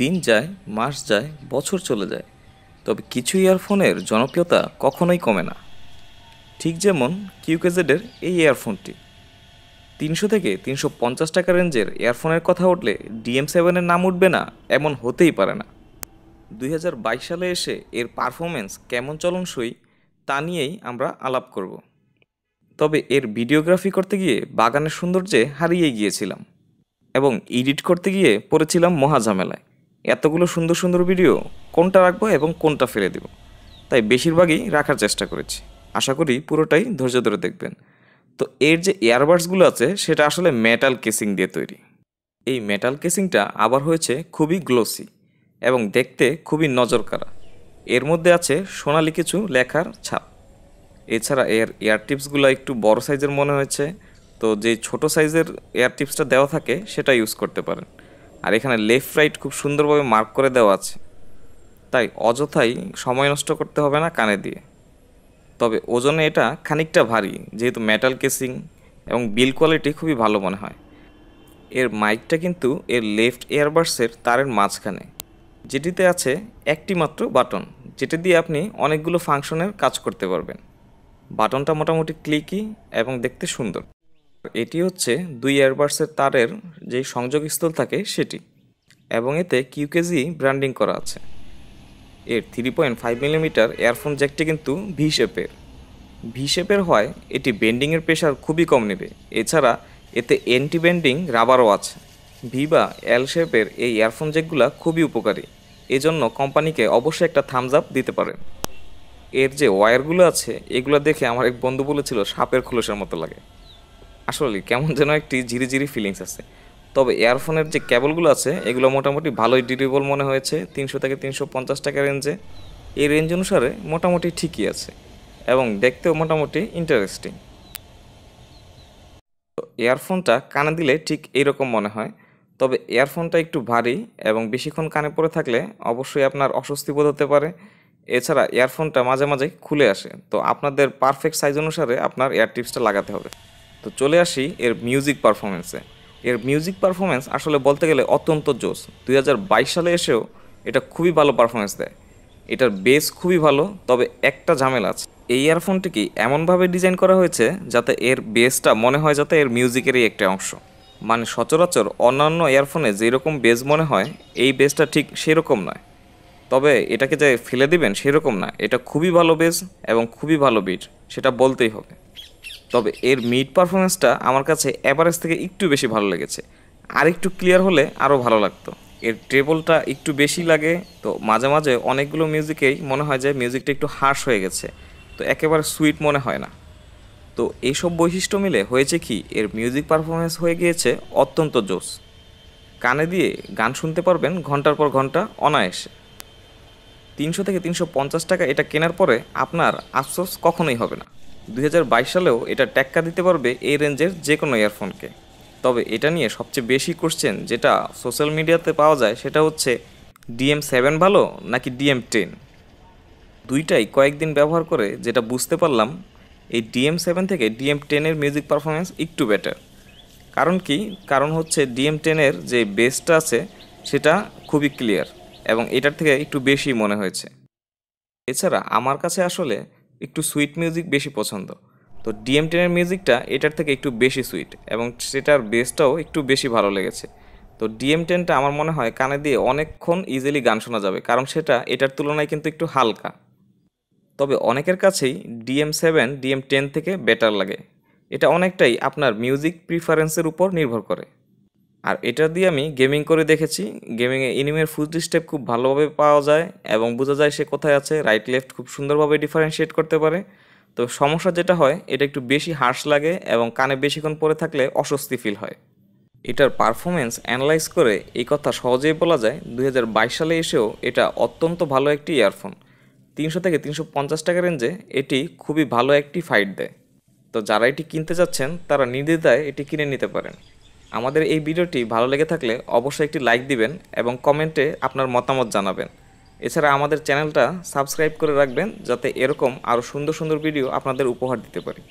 দিন যায়, মাস যায়, বছর চলে যায়। তবে কিছু ইয়ারফোনের জনপ্রিয়তা কখনোই কমে না। ঠিক যেমন কিউকেজেডের এই ইয়ারফোনটি। তিনশো থেকে তিনশো পঞ্চাশ টাকা রেঞ্জের ইয়ারফোনের কথা উঠলে ডিএম সেভেনের নাম উঠবে না, এমন হতেই পারে না। দুই হাজার বাইশ সালে এসে এর পারফরমেন্স কেমন চলনসই তা নিয়েই আমরা আলাপ করব। তবে এর ভিডিওগ্রাফি করতে গিয়ে বাগানের সৌন্দর্যে হারিয়ে গিয়েছিলাম এবং এডিট করতে গিয়ে পড়েছিলাম মহাঝামেলায় এতগুলো সুন্দর সুন্দর ভিডিও কোনটা রাখব এবং কোনটা ফেলে দেব? তাই বেশিরভাগই রাখার চেষ্টা করেছি। আশা করি পুরোটাই ধৈর্য ধরে দেখবেন। তো এর যে এয়ারবাডসগুলো আছে, সেটা আসলে মেটাল কেসিং দিয়ে তৈরি। এই মেটাল কেসিংটা আবার হয়েছে খুবই গ্লোসি এবং দেখতে খুবই নজরকাড়া। এর মধ্যে আছে সোনালি কিছু লেখার ছাপ। এছাড়া এর এয়ার টিপসগুলো একটু বড় সাইজের মনে হয়েছে। তো যে ছোট সাইজের এয়ার টিপসটা দেওয়া থাকে, সেটা ইউজ করতে পারেন। আর এখানে লেফট রাইট খুব সুন্দরভাবে মার্ক করে দেওয়া আছে। তাই অযথাই সময় নষ্ট করতে হবে না কানে দিয়ে। তবে ওজনে এটা খানিকটা ভারী, যেহেতু মেটাল কেসিং এবং বিল কোয়ালিটি খুবই ভালো মনে হয়। এর মাইকটা কিন্তু এর লেফট এয়ারবাডসের তারের মাঝখানে, যেটিতে আছে একটি মাত্র বাটন, যেটি দিয়ে আপনি অনেকগুলো ফাংশনের কাজ করতে পারবেন। বাটনটা মোটামুটি ক্লিকি এবং দেখতে সুন্দর। এটি হচ্ছে দুই এয়ারবাডসের তারের যে সংযোগস্থল থাকে সেটি, এবং এতে কিউকেজি ব্র্যান্ডিং করা আছে। এর three point five millimetre earphone জ্যাকটি কিন্তু ভি শেপের ভি শেপের হয়, এটি বেন্ডিংয়ের প্রেশার খুবই কম নেবে। এছাড়া, এতে এন্টি বেন্ডিং রাবারও আছে। ভি বা এল শেপের এই ইয়ারফোন জ্যাকগুলো খুবই উপকারী। এজন্য কোম্পানিকে অবশ্যই একটা থামস আপ দিতে পারেন। এর যে ওয়্যারগুলো আছে, এগুলো দেখে আমার এক বন্ধু বলেছিল, সাপের খোলসের মতো লাগে। আসলে কেমন যেন একটি ঝিরি ঝিরি ফিলিংস আছে। তবে এয়ারফোনের যে কেবলগুলো আছে, এগুলো মোটামুটি ভালোই ডিউরেবল মনে হয়েছে, তিনশো থেকে তিনশো পঞ্চাশ টাকা রেঞ্জে এই রেঞ্জ অনুসারে মোটামুটি ঠিকই আছে এবং দেখতেও মোটামুটি ইন্টারেস্টিং তো ইয়ারফোনটা কানে দিলে ঠিক এইরকম মনে হয়। তবে ইয়ারফোনটা একটু ভারী এবং বেশিক্ষণ কানে পড়ে থাকলে অবশ্যই আপনার অস্বস্তি বোধ হতে পারে। এছাড়া ইয়ারফোনটা মাঝে মাঝে খুলে আসে। তো আপনাদের পারফেক্ট সাইজ অনুসারে আপনার এয়ার টিপসটা লাগাতে হবে। তো চলে আসি এর মিউজিক পারফরমেন্সে এর মিউজিক পারফরমেন্স আসলে বলতে গেলে অত্যন্ত জোস। দুই হাজার বাইশ সালে এসেও এটা খুবই ভালো পারফরমেন্স দেয়। এটার বেস খুবই ভালো, তবে একটা ঝামেলা আছে। এই ইয়ারফোনটিকে এমনভাবে ডিজাইন করা হয়েছে যাতে এর বেসটা মনে হয় যাতে এর মিউজিকেরই একটা অংশ? মানে সচরাচর অন্যান্য ইয়ারফোনে যেরকম বেস মনে হয়, এই বেসটা ঠিক সেরকম নয়। তবে এটাকে যে ফেলে দিবেন সেরকম না। এটা খুবই ভালো বেস এবং খুবই ভালো বিট সেটা বলতেই হবে। তবে এর মিড পারফরমেন্সটা আমার কাছে অ্যাভারেজ থেকে একটু বেশি ভালো লেগেছে। আর একটু ক্লিয়ার হলে আরও ভালো লাগতো। এর ট্রেবলটা একটু বেশি লাগে, তো মাঝে মাঝে অনেকগুলো মিউজিকেই মনে হয় যে মিউজিকটা একটু হার্শ হয়ে গেছে। তো একেবারে সুইট মনে হয় না। তো এইসব বৈশিষ্ট্য মিলে হয়েছে কি, এর মিউজিক পারফরমেন্স হয়ে গিয়েছে অত্যন্ত জোস কানে দিয়ে গান শুনতে পারবেন ঘণ্টার পর ঘণ্টা অনায়াসে। তিনশো থেকে তিনশো পঞ্চাশ টাকা এটা কেনার পরে আপনার আফসোস কখনোই হবে না। দুই হাজার বাইশ সালেও এটা ট্যাক্কা দিতে পারবে এই রেঞ্জের যে কোনো ইয়ারফোনকে। তবে এটা নিয়ে সবচেয়ে বেশি কোশ্চেন যেটা সোশ্যাল মিডিয়াতে পাওয়া যায় সেটা হচ্ছে ডিএম সেভেন ভালো নাকি ডিএম টেন দুইটাই কয়েকদিন ব্যবহার করে যেটা বুঝতে পারলাম, এই ডিএম সেভেন থেকে ডিএম টেনের মিউজিক পারফরমেন্স একটু বেটার কারণ কি? কারণ হচ্ছে ডিএম টেনের যে বেসটা আছে, সেটা খুবই ক্লিয়ার এবং এটার থেকে একটু বেশি মনে হয়েছে। এছাড়া আমার কাছে আসলে একটু সুইট মিউজিক বেশি পছন্দ। তো ডিএম টেনের মিউজিকটা এটার থেকে একটু বেশি সুইট এবং সেটার বেসটাও একটু বেশি ভালো লেগেছে। তো ডিএম টেনটা আমার মনে হয় কানে দিয়ে অনেকক্ষণ ইজিলি গান শোনা যাবে, কারণ সেটা এটার তুলনায় কিন্তু একটু হালকা। তবে অনেকের কাছেই ডিএম সেভেন ডিএম টেন থেকে বেটার লাগে। এটা অনেকটাই আপনার মিউজিক প্রিফারেন্সের উপর নির্ভর করে। আর এটা দিয়ে আমি গেমিং করে দেখেছি। গেমিংয়ে ইনিমের ফুড স্টেপ খুব ভালোভাবে পাওয়া যায় এবং বোঝা যায় সে কোথায় আছে। রাইট লেফট খুব সুন্দরভাবে ডিফারেন্সিয়েট করতে পারে। তো সমস্যা যেটা হয়, এটা একটু বেশি হার্শ লাগে এবং কানে বেশিক্ষণ পরে থাকলে অস্বস্তি ফিল হয়। এটার পারফরমেন্স অ্যানালাইজ করে এই কথা সহজেই বলা যায়, দুই হাজার বাইশ সালে এসেও এটা অত্যন্ত ভালো একটি ইয়ারফোন তিনশো থেকে তিনশো পঞ্চাশ টাকা রেঞ্জে এটি খুবই ভালো একটি ফাইট দেয়। তো যারা এটি কিনতে যাচ্ছেন, তারা নির্দ্বিধায় এটি কিনে নিতে পারেন। আমাদের এই ভিডিওটি ভালো লেগে থাকলে অবশ্যই একটি লাইক দিবেন এবং কমেন্টে আপনার মতামত জানাবেন। এছাড়া আমাদের চ্যানেলটা সাবস্ক্রাইব করে রাখবেন যাতে এরকম আরও সুন্দর সুন্দর ভিডিও আপনাদের উপহার দিতে পারি।